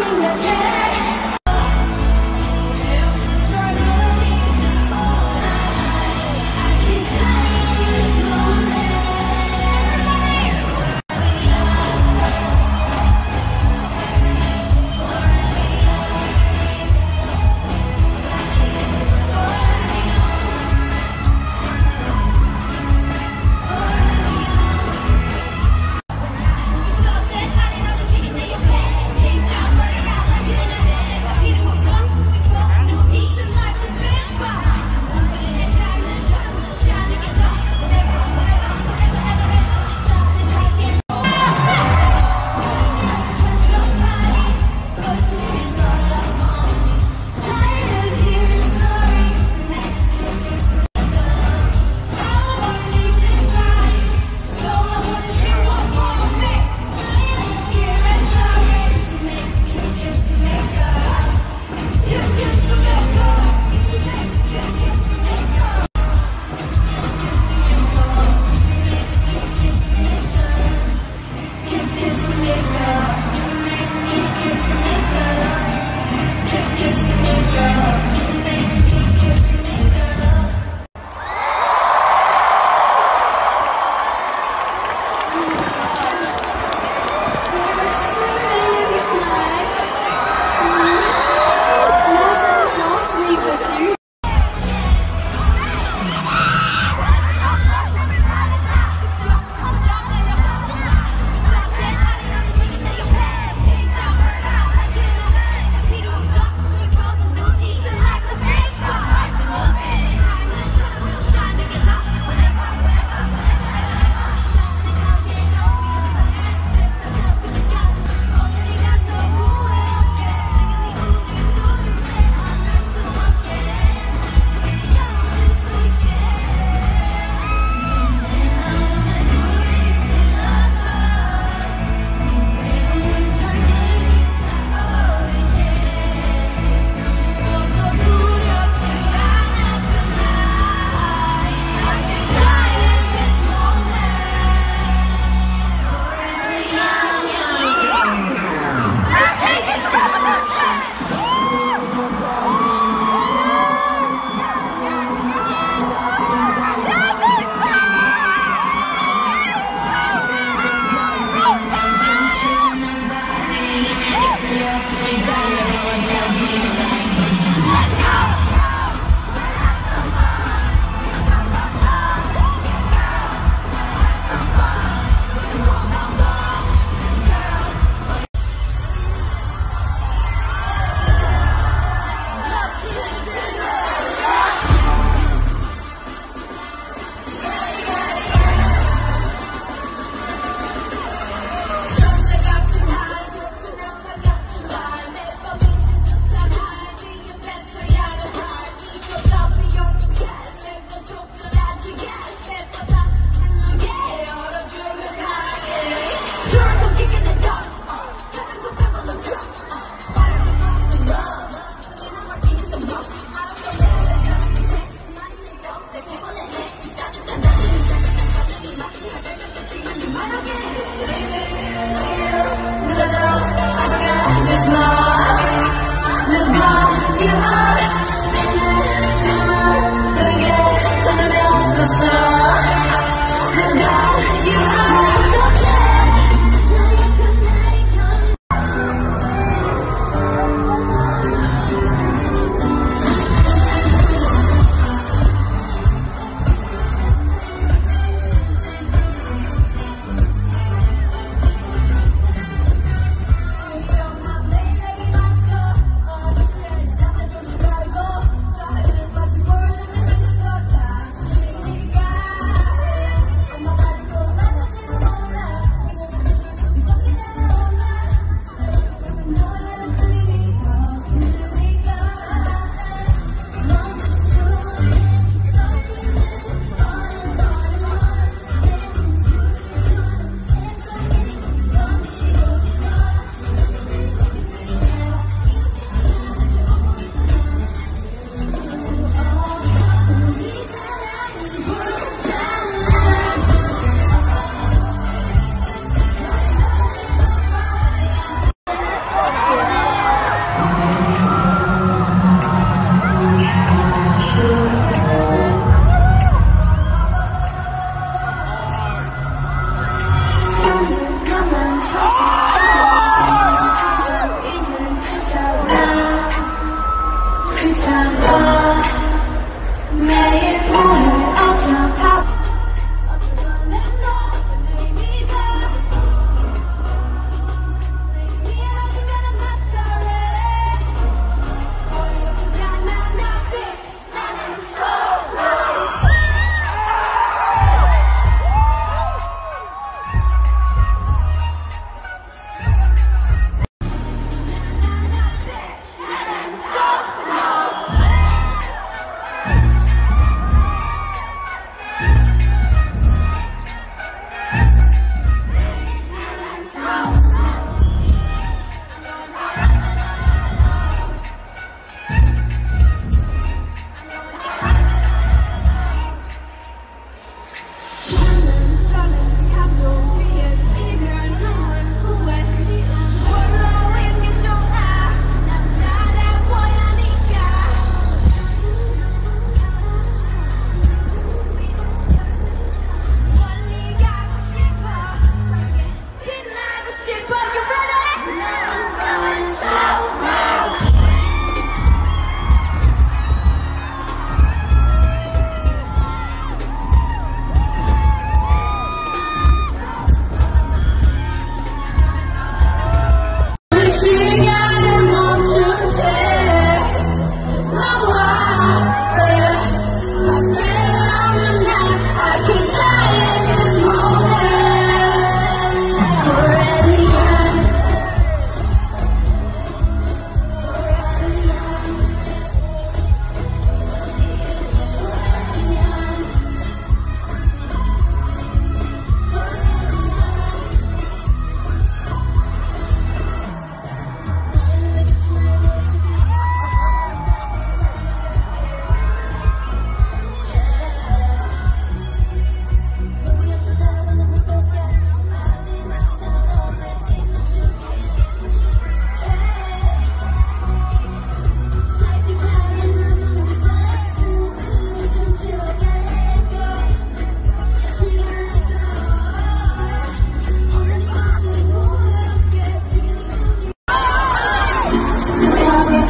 You're my baby.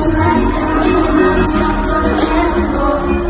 tonight. Do not stop till the end.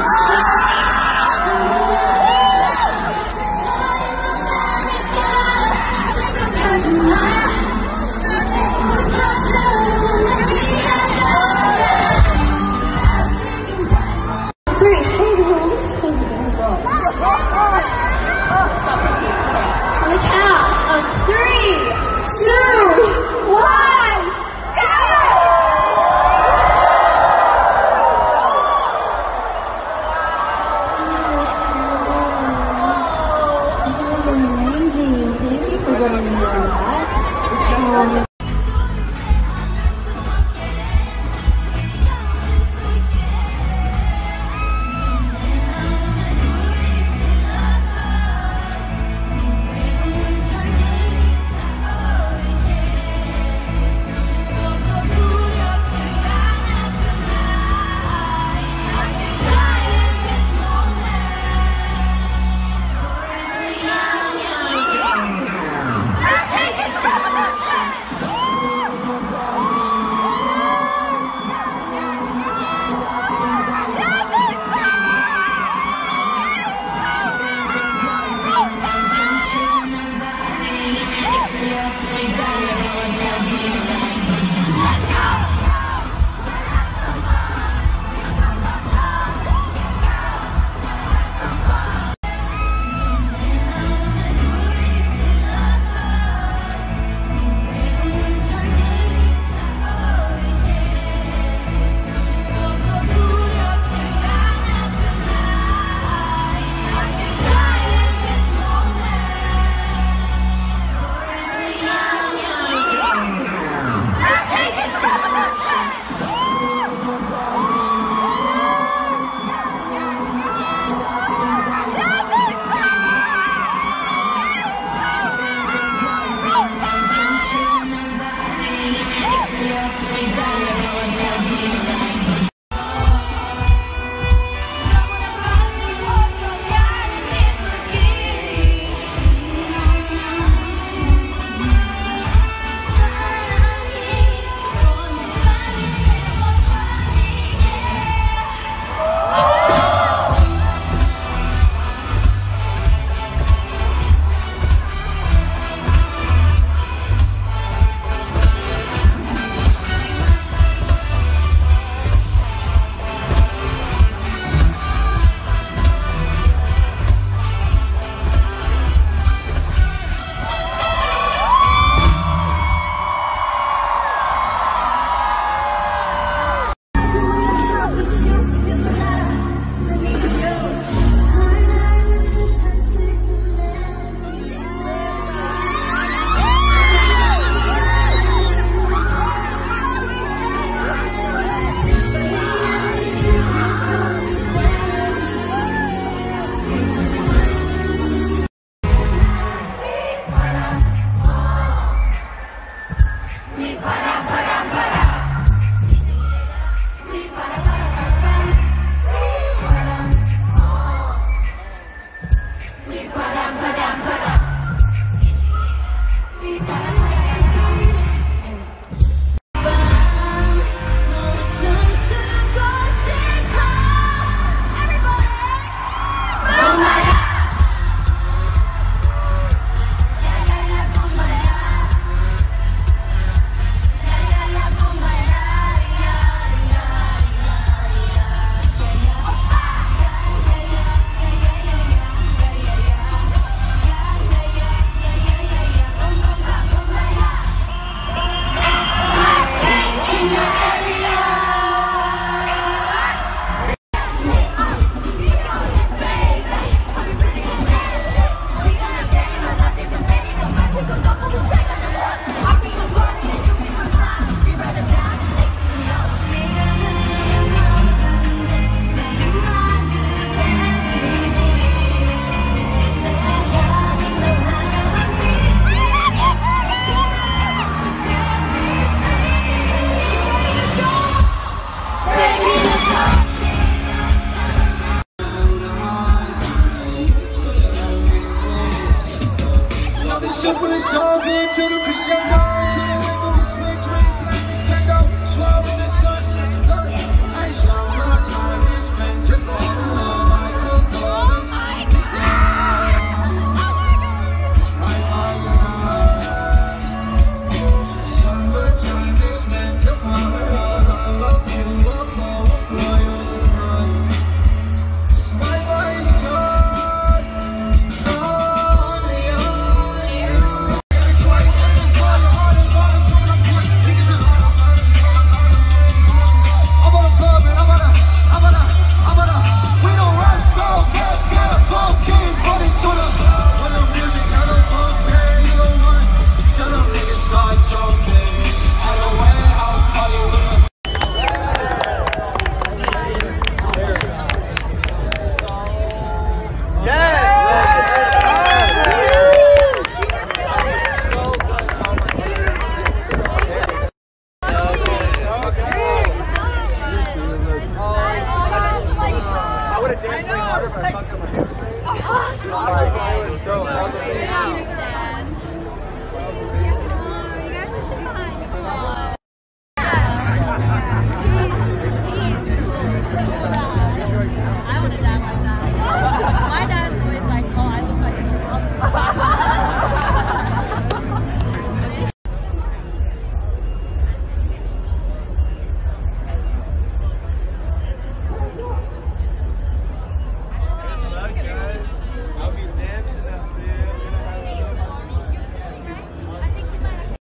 Wow. amazing. Thank you for joining me on that.